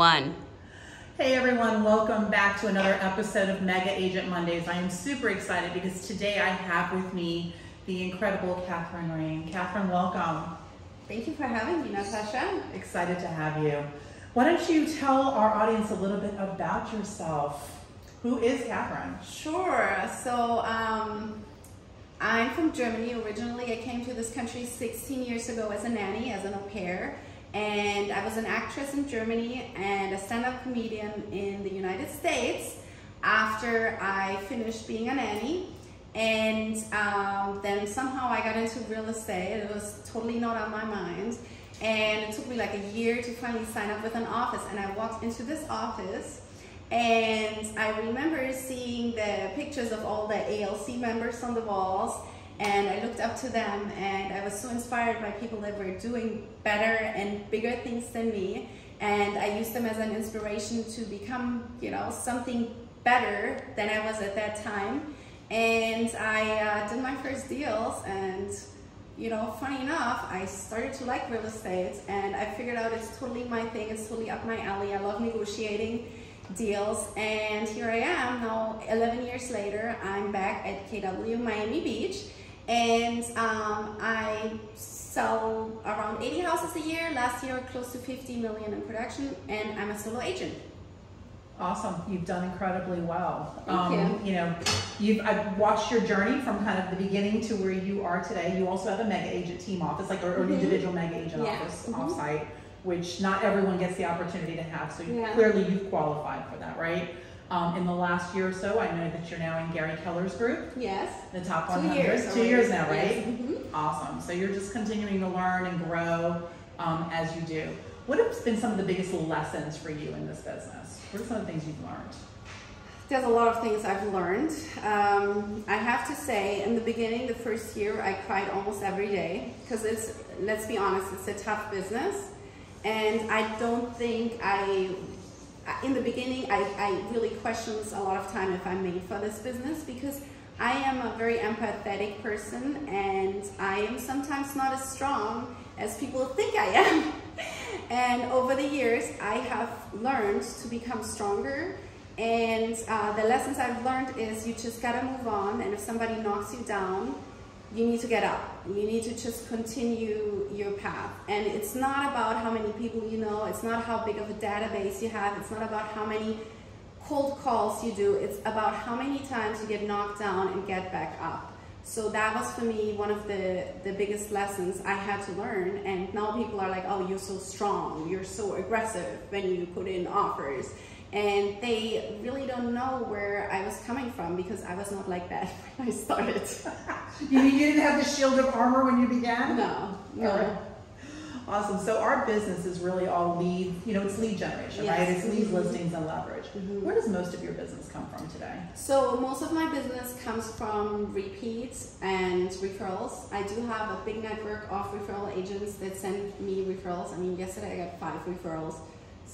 One. Hey everyone, welcome back to another episode of Mega Agent Mondays. I am super excited because today I have with me the incredible Kathrin Rein. Kathrin, welcome. Thank you for having me, Natascha. Excited to have you. Why don't you tell our audience a little bit about yourself? Who is Kathrin? Sure. So, um, I'm from Germany originally. I came to this country 16 years ago as a nanny, as an au pair and I was an actress in Germany and a stand-up comedian in the United States after I finished being a nanny and um, then somehow I got into real estate. It was totally not on my mind. And it took me like a year to finally sign up with an office. And I walked into this office and I remember seeing the pictures of all the ALC members on the walls and I looked up to them and I was so inspired by people that were doing better and bigger things than me. And I used them as an inspiration to become you know something better than I was at that time. And I uh, did my first deals and you know funny enough I started to like real estate and I figured out it's totally my thing it's totally up my alley. I love negotiating deals and here I am now 11 years later I'm back at KW Miami Beach and um, I sell around 80 houses a year. Last year, close to 50 million in production, and I'm a solo agent. Awesome. You've done incredibly well. Thank um, you. You know, you've I've watched your journey from kind of the beginning to where you are today. You also have a mega agent team office, like or, mm -hmm. an individual mega agent yeah. office mm -hmm. offsite, which not everyone gets the opportunity to have. So yeah. clearly you've qualified for that, right? Um, in the last year or so, I know that you're now in Gary Keller's group. Yes. The top 100. Two years. Two years now, right? Yes. Mm -hmm. Awesome. So you're just continuing to learn and grow um, as you do. What have been some of the biggest lessons for you in this business? What are some of the things you've learned? There's a lot of things I've learned. Um, I have to say, in the beginning, the first year, I cried almost every day because it's, let's be honest, it's a tough business. And I don't think I in the beginning, I, I really questioned a lot of time if I'm made for this business because I am a very empathetic person and I am sometimes not as strong as people think I am. and over the years, I have learned to become stronger and uh, the lessons I've learned is you just gotta move on and if somebody knocks you down, you need to get up. You need to just continue your path. And it's not about how many people you know. It's not how big of a database you have. It's not about how many cold calls you do. It's about how many times you get knocked down and get back up. So that was for me one of the, the biggest lessons I had to learn. And now people are like, oh, you're so strong. You're so aggressive when you put in offers and they really don't know where I was coming from because I was not like that when I started. you, you didn't have the shield of armor when you began? No, no. Awesome. So our business is really all lead, you know, it's lead generation, yes. right? It's lead mm -hmm. listings and leverage. Mm -hmm. Where does most of your business come from today? So most of my business comes from repeats and referrals. I do have a big network of referral agents that send me referrals. I mean, yesterday I got five referrals.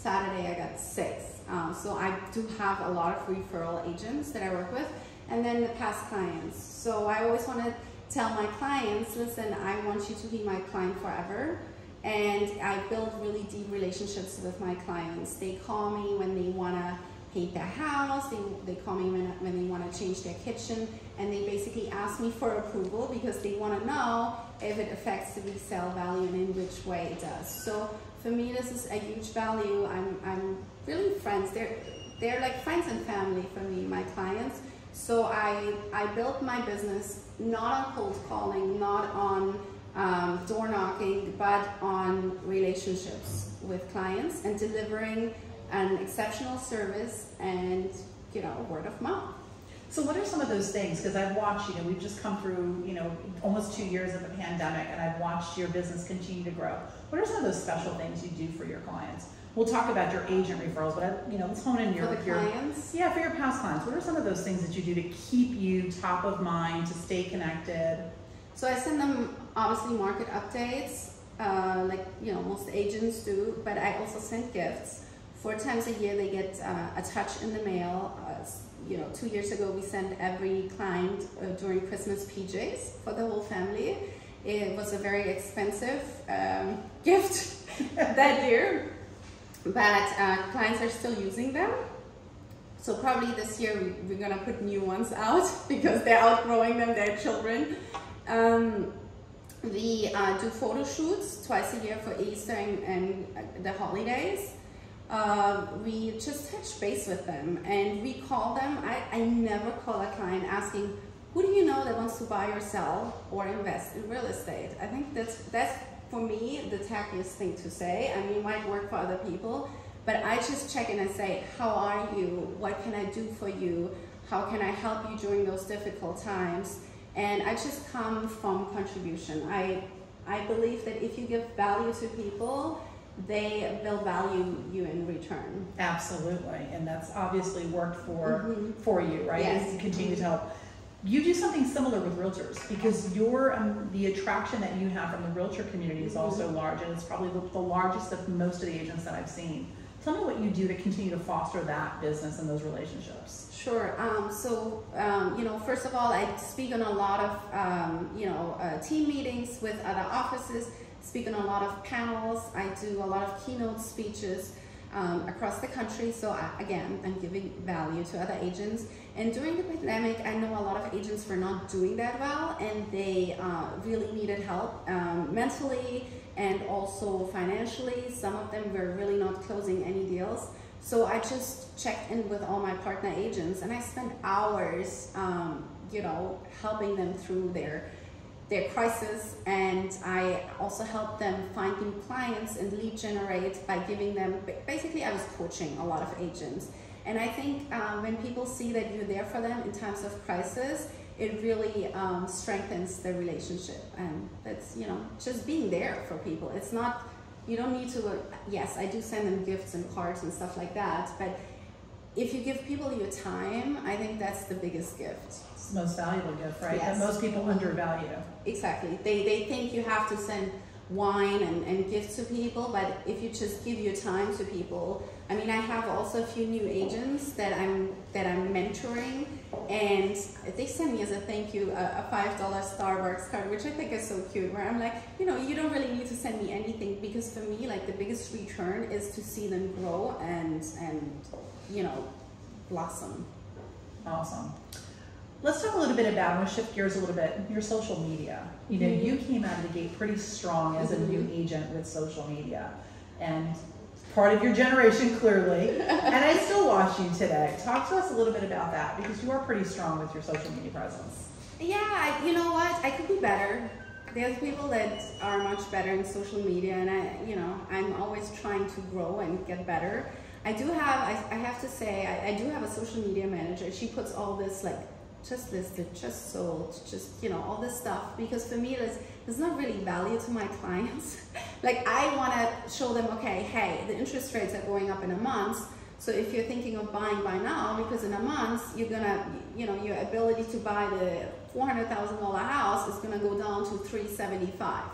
Saturday I got six. Um, so I do have a lot of referral agents that I work with and then the past clients. So I always want to tell my clients, listen, I want you to be my client forever. And I build really deep relationships with my clients. They call me when they want to paint their house, they, they call me when, when they want to change their kitchen, and they basically ask me for approval because they want to know if it affects the resale value and in which way it does. So for me, this is a huge value. I'm, I'm really friends. They're, they're like friends and family for me, my clients. So I, I built my business not on cold calling, not on um, door knocking, but on relationships with clients and delivering an exceptional service and, you know, word of mouth. So what are some of those things? Because I've watched, you know, we've just come through, you know, almost two years of a pandemic and I've watched your business continue to grow. What are some of those special things you do for your clients? We'll talk about your agent referrals, but I, you know, let's hone in your, for the your clients. Yeah, for your past clients. What are some of those things that you do to keep you top of mind, to stay connected? So I send them obviously market updates, uh, like you know most agents do, but I also send gifts. Four times a year they get uh, a touch in the mail. Uh, you know, two years ago we sent every client uh, during Christmas PJs for the whole family. It was a very expensive um, gift that year. But uh, clients are still using them. So probably this year we, are gonna put new ones out because they're outgrowing them, they're children. Um, we uh, do photo shoots twice a year for Easter and, and uh, the holidays. Uh, we just touch base with them and we call them. I, I never call a client asking, who do you know that wants to buy or sell or invest in real estate? I think that's, that's for me the tackiest thing to say. I mean, it might work for other people, but I just check in and say, how are you? What can I do for you? How can I help you during those difficult times? And I just come from contribution. I, I believe that if you give value to people, they will value you in return. Absolutely, and that's obviously worked for mm-hmm. for you, right? Yes. You continue to help. You do something similar with realtors because your um, the attraction that you have from the realtor community is also mm-hmm. large, and it's probably the, largest of most of the agents that I've seen. Tell me what you do to continue to foster that business and those relationships. Sure. Um, so, um, you know, first of all, I speak on a lot of, um, you know, uh, team meetings with other offices, speak on a lot of panels. I do a lot of keynote speeches um, across the country. So, I, again, I'm giving value to other agents. And during the pandemic, I know a lot of agents were not doing that well and they uh, really needed help um, mentally and also financially. Some of them were really not closing any deals. So I just checked in with all my partner agents and I spent hours, um, you know, helping them through their their crisis and I also helped them find new clients and lead generate by giving them, basically I was coaching a lot of agents. And I think um, when people see that you're there for them in times of crisis, it really um, strengthens the relationship. And that's, you know, just being there for people. It's not, you don't need to, uh, yes, I do send them gifts and cards and stuff like that, but if you give people your time, I think that's the biggest gift. It's the most valuable gift, right? Yes. That most people undervalue. Exactly. They, they think you have to send wine and, and gifts to people, but if you just give your time to people, I mean, I have also a few new agents that I'm that I'm mentoring, and they send me as a thank you a, a five dollar Starbucks card, which I think is so cute. Where I'm like, you know, you don't really need to send me anything because for me, like the biggest return is to see them grow and and you know blossom. Awesome. Let's talk a little bit about, I'm going to shift gears a little bit, your social media. You know, mm-hmm. you came out of the gate pretty strong as a new mm-hmm. agent with social media. And part of your generation clearly, and I still watch you today. Talk to us a little bit about that because you are pretty strong with your social media presence. Yeah, you know what? I could be better. There's people that are much better in social media, and I, you know, I'm always trying to grow and get better. I do have, I, I have to say, I, I do have a social media manager. She puts all this like just listed, just sold, just, you know, all this stuff. Because for me, there's, there's not really value to my clients. like I want to show them, okay, hey, the interest rates are going up in a month. So if you're thinking of buying by now, because in a month, you're gonna, you know, your ability to buy the $400,000 house is gonna go down to 375.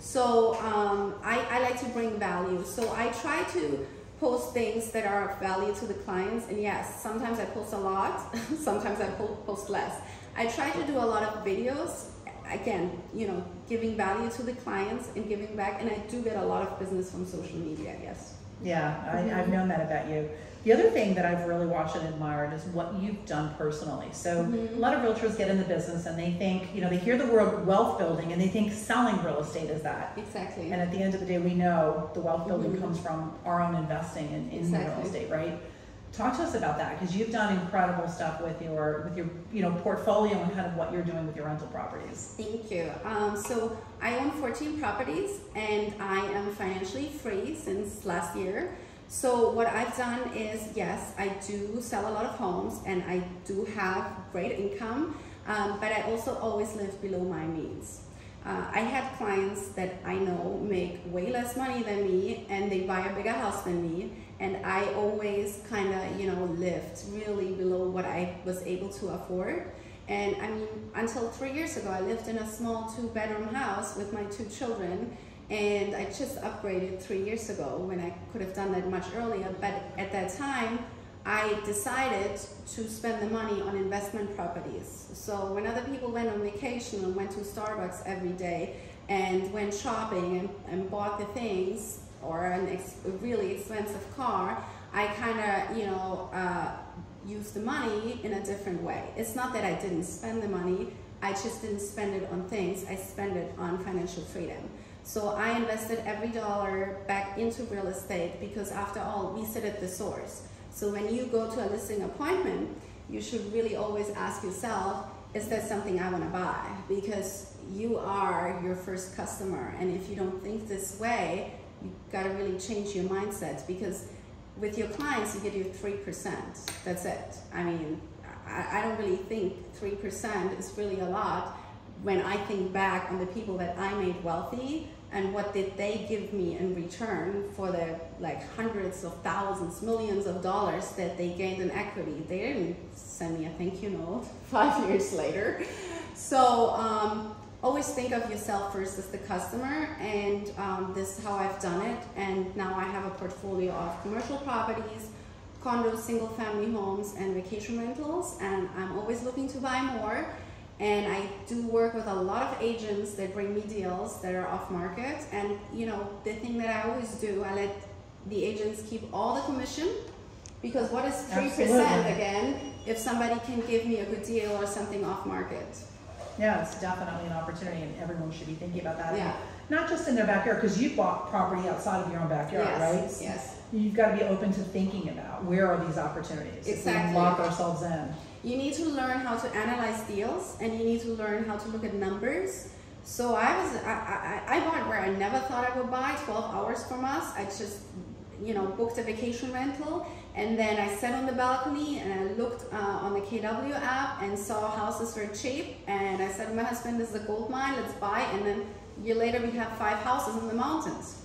So um, I, I like to bring value. So I try to post things that are of value to the clients. And yes, sometimes I post a lot, sometimes I post less. I try to do a lot of videos, again, you know, giving value to the clients and giving back. And I do get a lot of business from social media, yes. Yeah, I, have known that about you. The other thing that I've really watched and admired is what you've done personally. So mm-hmm. a lot of realtors get in the business and they think, you know, they hear the word wealth building and they think selling real estate is that. Exactly. And at the end of the day, we know the wealth building mm-hmm. comes from our own investing in, in exactly. real estate, right? Talk to us about that because you've done incredible stuff with your with your you know portfolio and kind of what you're doing with your rental properties. Thank you. Um, so I own 14 properties and I am financially free since last year. So what I've done is, yes, I do sell a lot of homes and I do have great income, um, but I also always live below my means. Uh, I have clients that I know make way less money than me and they buy a bigger house than me and I always kind of, you know, lived really below what I was able to afford. And I mean, until three years ago, I lived in a small two bedroom house with my two children and I just upgraded three years ago when I could have done that much earlier. But at that time, I decided to spend the money on investment properties. So when other people went on vacation and went to Starbucks every day and went shopping and, and bought the things, or an ex- a really expensive car, I kind of, you know, uh, use the money in a different way. It's not that I didn't spend the money, I just didn't spend it on things, I spend it on financial freedom. So I invested every dollar back into real estate because after all, we sit at the source. So when you go to a listing appointment, you should really always ask yourself, is that something I want to buy? Because you are your first customer. And if you don't think this way, you got to really change your mindset because with your clients, you get your 3%. That's it. I mean, I, I don't really think 3% is really a lot when I think back on the people that I made wealthy and what did they give me in return for the like hundreds of thousands, millions of dollars that they gained in equity. They didn't send me a thank you note five years later. So um, always think of yourself first as the customer and um, this is how I've done it. And now I have a portfolio of commercial properties, condos, single family homes, and vacation rentals. And I'm always looking to buy more. And I do work with a lot of agents that bring me deals that are off market. And you know, the thing that I always do, I let the agents keep all the commission because what is 3% again if somebody can give me a good deal or something off market? Yeah, it's definitely an opportunity and everyone should be thinking about that. Yeah. Not just in their backyard, because you bought property outside of your own backyard, yes, right? Yes. You've got to be open to thinking about where are these opportunities. Exactly. If we lock ourselves in. You need to learn how to analyze deals and you need to learn how to look at numbers. So I was I, I, I bought where I never thought I would buy 12 hours from us. I just you know booked a vacation rental and then I sat on the balcony and I looked uh, on the KW app and saw houses were cheap and I said to my husband this is a gold mine let's buy and then a year later we have five houses in the mountains.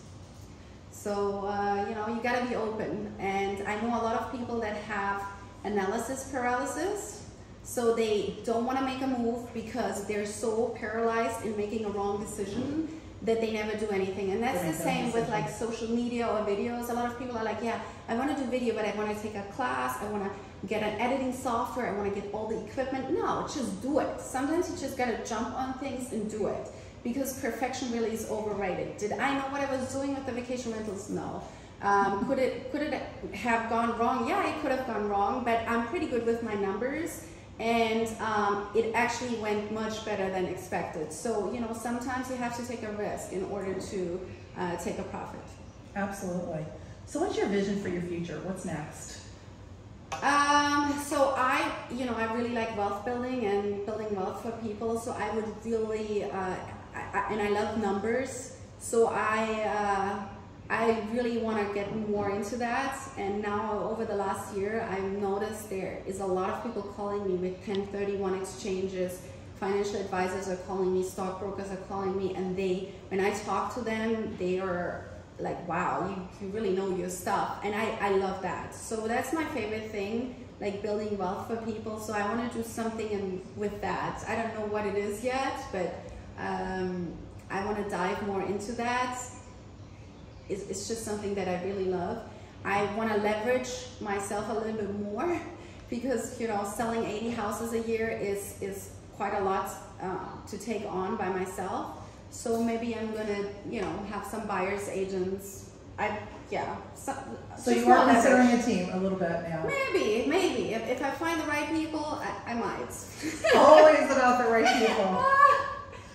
So uh, you know you got to be open and I know a lot of people that have analysis paralysis. So they don't want to make a move because they're so paralyzed in making a wrong decision that they never do anything. And that's the same with like social media or videos. A lot of people are like, yeah, I want to do video, but I want to take a class. I want to get an editing software. I want to get all the equipment. No, just do it. Sometimes you just got to jump on things and do it because perfection really is overrated. Did I know what I was doing with the vacation rentals? No. Um, could it could it have gone wrong? Yeah, it could have gone wrong, but I'm pretty good with my numbers, and um, it actually went much better than expected. So you know, sometimes you have to take a risk in order to uh, take a profit. Absolutely. So, what's your vision for your future? What's next? Um, so I, you know, I really like wealth building and building wealth for people. So I would really, uh, I, I, and I love numbers. So I. Uh, I really want to get more into that. And now over the last year, I've noticed there is a lot of people calling me with 1031 exchanges. Financial advisors are calling me, stockbrokers are calling me, and they, when I talk to them, they are like, wow, you, you really know your stuff. And I, I love that. So that's my favorite thing, like building wealth for people. So I want to do something in, with that. I don't know what it is yet, but um, I want to dive more into that it's, it's just something that I really love. I want to leverage myself a little bit more because you know selling 80 houses a year is is quite a lot uh, to take on by myself. So maybe I'm gonna you know have some buyers agents. I yeah. So, so you are considering leverage. a team a little bit now. Maybe maybe if, if I find the right people, I, I might. Always about the right people.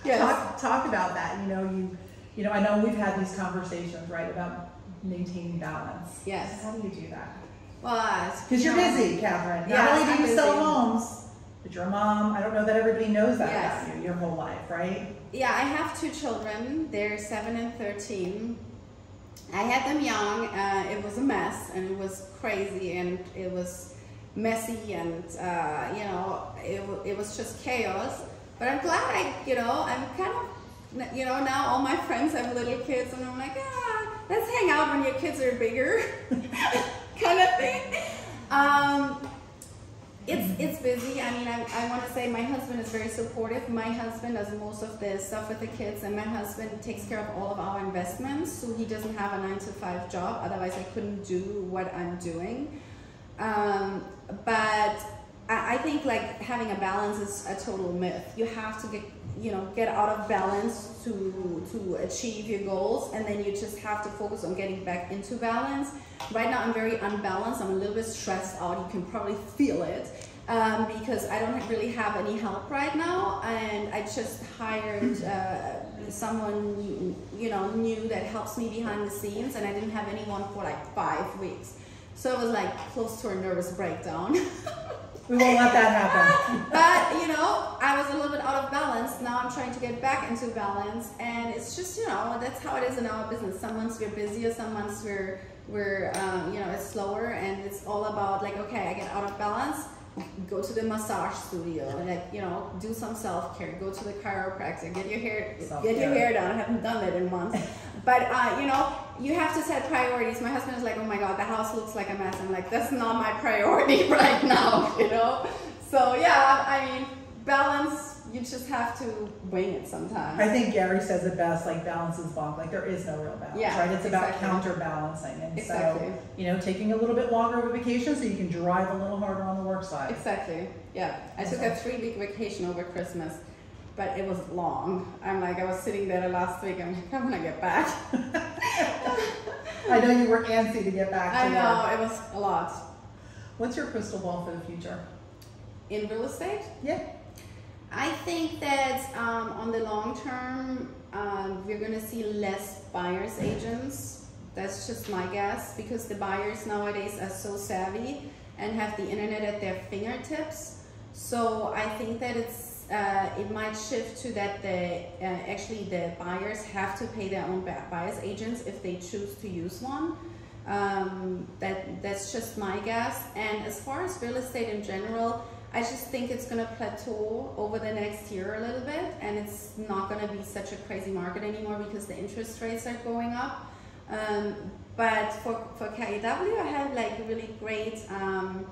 yes. Talk talk about that. You know you you know, I know we've had these conversations, right, about maintaining balance. Yes. How do you do that? Well, because you're busy, Kathrin. Not yes, only do you sell homes, but you're a mom. I don't know that everybody knows that yes. about you your whole life, right? Yeah, I have two children. They're seven and thirteen. I had them young. Uh, it was a mess, and it was crazy, and it was messy, and uh, you know, it, it was just chaos. But I'm glad I, you know, I'm kind of you know, now all my friends have little kids, and I'm like, ah, let's hang out when your kids are bigger, kind of thing. Um, it's it's busy. I mean, I, I want to say my husband is very supportive. My husband does most of the stuff with the kids, and my husband takes care of all of our investments. So he doesn't have a nine to five job. Otherwise, I couldn't do what I'm doing. Um, but I, I think like having a balance is a total myth. You have to get you know get out of balance to to achieve your goals and then you just have to focus on getting back into balance. Right now i'm very unbalanced. I'm a little bit stressed out. You can probably feel it um, because i don't really have any help right now and i just hired uh, someone you know new that helps me behind the scenes and i didn't have anyone for like five weeks. So it was like close to a nervous breakdown We won't let that happen. but you know, I was a little bit out of balance. Now I'm trying to get back into balance, and it's just you know that's how it is in our business. Some months we're busier, some months we're we're um, you know it's slower, and it's all about like okay, I get out of balance. Go to the massage studio, like you know, do some self care. Go to the chiropractor, get your hair get your hair done. I haven't done that in months, but uh, you know, you have to set priorities. My husband is like, oh my god, the house looks like a mess. I'm like, that's not my priority right now, you know. So yeah, I mean, balance. You just have to wing it sometimes. I think Gary says it best, like balance is bonk. Like there is no real balance, Yeah, right? It's about counterbalancing. And Exactly. so, you know, taking a little bit longer of a vacation so you can drive a little harder on the work side. Exactly. Yeah. I took a three week vacation over Christmas, but it was long. I'm like, I was sitting there last week. I'm like, I'm gonna get back. I know you were antsy to get back to I work. know it was a lot. What's your crystal ball for the future? In real estate, Yeah. I think that um, on the long term, um, we're gonna see less buyers agents. That's just my guess because the buyers nowadays are so savvy and have the internet at their fingertips. So I think that it's uh, it might shift to that the uh, actually the buyers have to pay their own buyers agents if they choose to use one. Um, that that's just my guess. And as far as real estate in general, I just think it's going to plateau over the next year a little bit, and it's not going to be such a crazy market anymore because the interest rates are going up. Um, but for for KW, I have like really great. Um,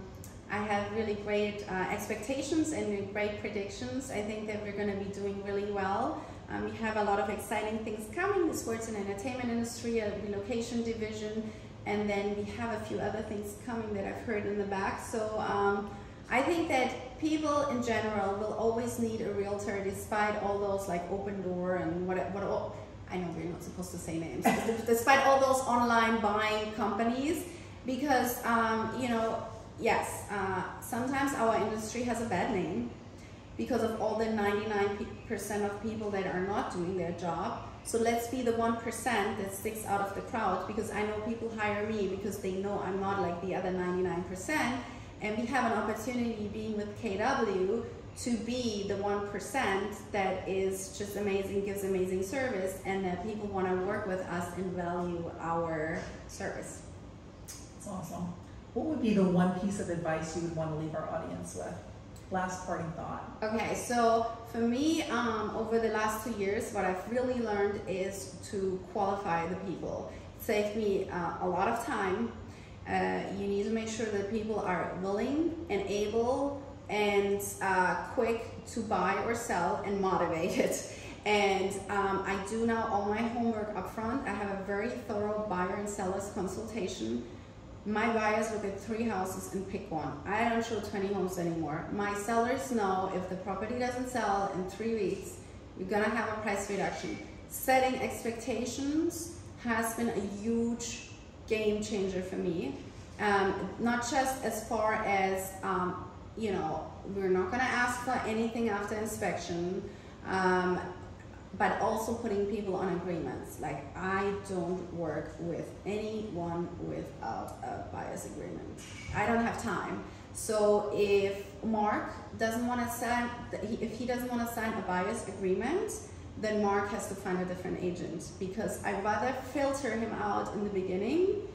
I have really great uh, expectations and great predictions. I think that we're going to be doing really well. Um, we have a lot of exciting things coming: the sports and entertainment industry, a relocation division, and then we have a few other things coming that I've heard in the back. So um, I think that people in general will always need a realtor, despite all those like Opendoor and what what all. I know we're not supposed to say names, despite all those online buying companies, because um, you know, yes, uh, sometimes our industry has a bad name because of all the 99% of people that are not doing their job. So let's be the 1% that sticks out of the crowd because I know people hire me because they know I'm not like the other 99%. And we have an opportunity being with KW to be the 1% that is just amazing, gives amazing service, and that people want to work with us and value our service. That's awesome. What would be the one piece of advice you would want to leave our audience with? Last parting thought. Okay, so for me, um, over the last two years, what I've really learned is to qualify the people. It saved me uh, a lot of time. Uh, you need to make sure that people are willing and able and uh, quick to buy or sell and motivated. And um, I do now all my homework up front. I have a very thorough buyer and sellers consultation. My buyers look at three houses and pick one. I don't show 20 homes anymore. My sellers know if the property doesn't sell in three weeks, you're gonna have a price reduction. Setting expectations has been a huge game changer for me. Um, not just as far as, um, you know, we're not gonna ask for anything after inspection. Um, but also putting people on agreements. Like I don't work with anyone without a buyer's agreement. I don't have time. So if Mark doesn't want to sign, if he doesn't want to sign a buyer's agreement, then Mark has to find a different agent because I'd rather filter him out in the beginning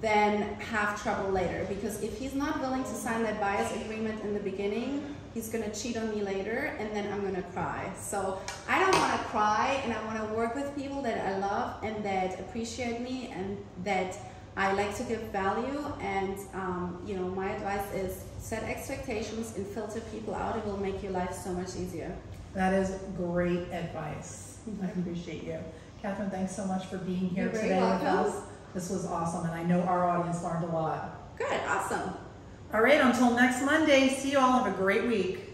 than have trouble later. Because if he's not willing to sign that bias agreement in the beginning, he's gonna cheat on me later and then I'm gonna cry. So I don't wanna cry and I wanna work with people that I love and that appreciate me and that I like to give value and um, you know my advice is set expectations and filter people out. It will make your life so much easier. That is great advice. I mm-hmm. appreciate you. Kathrin, thanks so much for being here You're today with us. This was awesome, and I know our audience learned a lot. Good, awesome. All right, until next Monday, see you all. Have a great week.